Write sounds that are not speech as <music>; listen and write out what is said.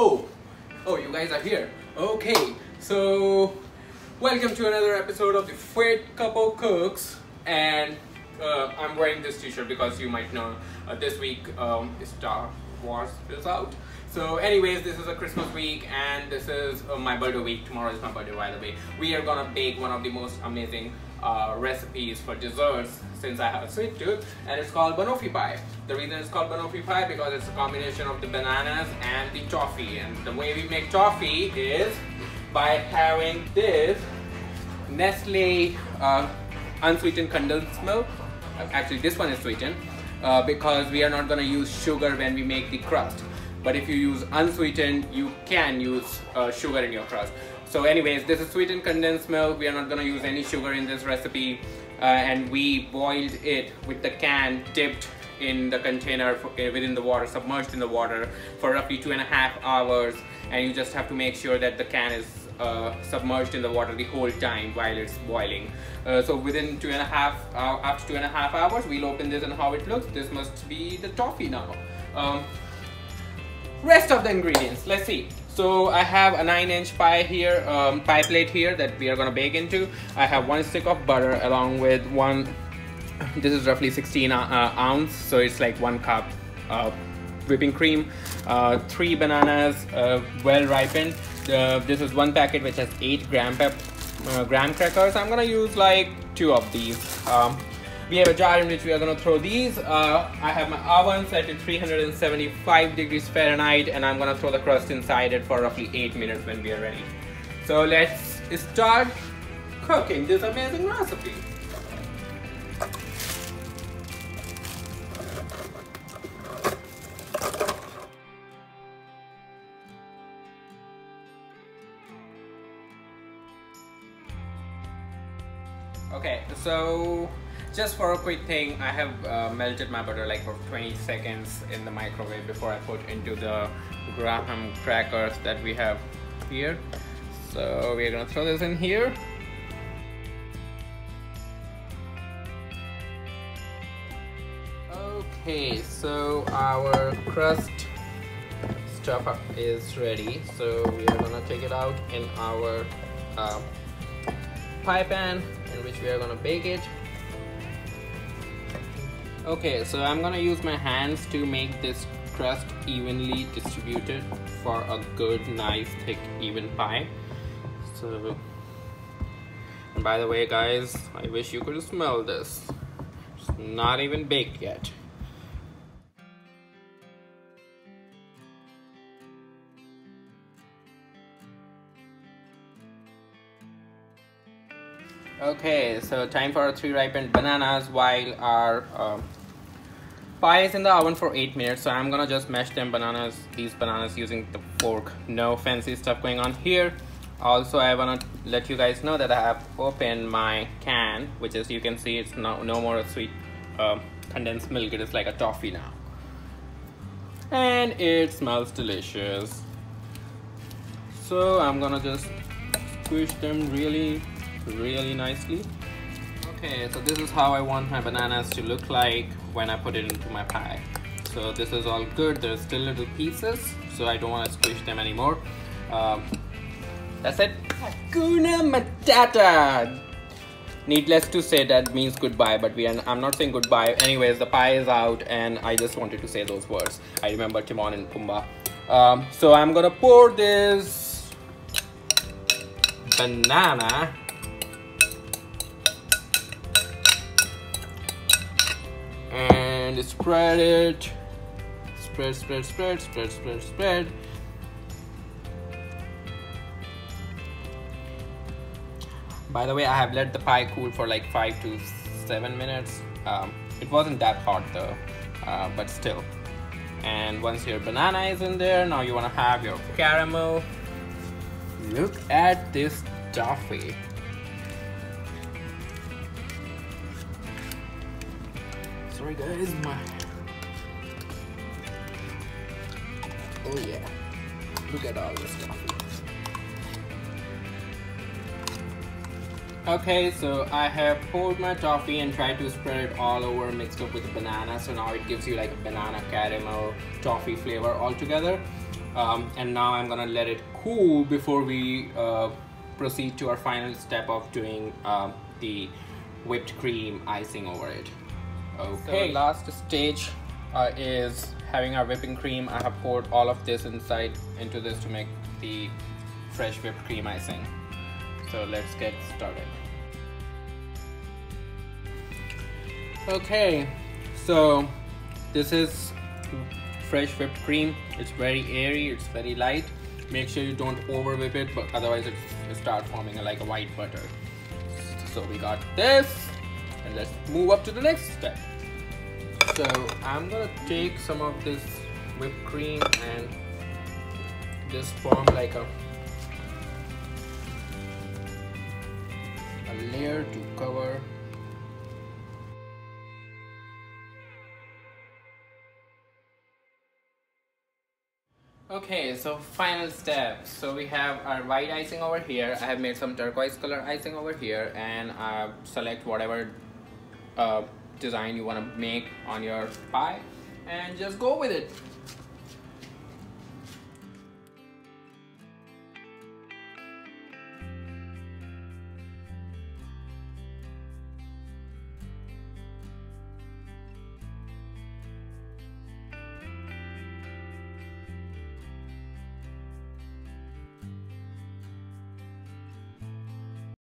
Oh, oh, you guys are here. Okay, so welcome to another episode of the Fate Couple Cooks, and uh, I'm wearing this T-shirt because you might know uh, this week um, Star Wars is out. So, anyways, this is a Christmas week, and this is uh, my birthday week. Tomorrow is my birthday, by the way. We are gonna bake one of the most amazing uh, recipes for desserts since I have a sweet tooth, and it's called banoffee pie. The reason it's called banoffee pie because it's a combination of the bananas and the toffee. And the way we make toffee is by having this Nestle uh, unsweetened condensed milk. Actually, this one is sweetened uh, because we are not gonna use sugar when we make the crust. But if you use unsweetened, you can use uh, sugar in your crust. So anyways, this is sweetened condensed milk. We are not gonna use any sugar in this recipe. Uh, and we boiled it with the can dipped in the container for, uh, within the water, submerged in the water for roughly two and a half hours. And you just have to make sure that the can is uh, submerged in the water the whole time while it's boiling. Uh, so within two and a half, uh, after two and a half hours, we'll open this and how it looks. This must be the toffee now. Um, rest of the ingredients, let's see. So I have a 9 inch pie here, um, pie plate here that we are gonna bake into. I have one stick of butter along with one, <coughs> this is roughly 16 uh, ounce, so it's like one cup uh, whipping cream, uh, three bananas, uh, well ripened. Uh, this is one packet which has eight gram pep uh, graham crackers. I'm gonna use like two of these. Um, we have a jar in which we are gonna throw these. Uh, I have my oven set to 375 degrees Fahrenheit and I'm gonna throw the crust inside it for roughly eight minutes when we are ready. So let's start cooking this amazing recipe. Okay, so just for a quick thing, I have uh, melted my butter like for 20 seconds in the microwave before I put into the graham crackers that we have here. So we're gonna throw this in here. Okay, so our crust stuff is ready. So we are gonna take it out in our uh, pie pan in which we are gonna bake it. Okay, so I'm gonna use my hands to make this crust evenly distributed for a good, nice, thick, even pie. So, and by the way, guys, I wish you could smell this. It's not even baked yet. Okay, so time for our three ripened bananas while our uh, pie is in the oven for 8 minutes. So I'm gonna just mash them bananas, these bananas using the fork. No fancy stuff going on here. Also, I wanna let you guys know that I have opened my can, which is you can see it's no, no more sweet uh, condensed milk. It is like a toffee now. And it smells delicious. So I'm gonna just squish them really really nicely. Okay, so this is how I want my bananas to look like when I put it into my pie. So this is all good. There's still little pieces, so I don't want to squish them anymore. Um, that's it. Hakuna Matata! Needless to say, that means goodbye, but we are, I'm not saying goodbye. Anyways, the pie is out, and I just wanted to say those words. I remember Timon and Pumbaa. Um, so I'm gonna pour this banana and spread it. Spread spread spread spread spread spread. By the way i have let the pie cool for like five to seven minutes. Um, it wasn't that hot though uh, but still. And once your banana is in there now you want to have your caramel. Look at this toffee sorry guys. My oh yeah. Look at all this stuff. Okay so I have poured my toffee and tried to spread it all over mixed up with the banana. So now it gives you like a banana caramel toffee flavor all together um, and now I'm gonna let it cool before we uh, proceed to our final step of doing uh, the whipped cream icing over it okay. So last stage uh, is having our whipping cream. I have poured all of this inside into this to make the fresh whipped cream icing so let's get started. Okay. So this is fresh whipped cream. It's very airy. It's very light. Make sure you don't over whip it but otherwise it, start forming like a white butter. So we got this and let's move up to the next step so I'm gonna take some of this whipped cream and just form like a a layer to cover Okay, so final step. So we have our white icing over here. I have made some turquoise color icing over here and I select whatever uh, design you want to make on your pie and just go with it.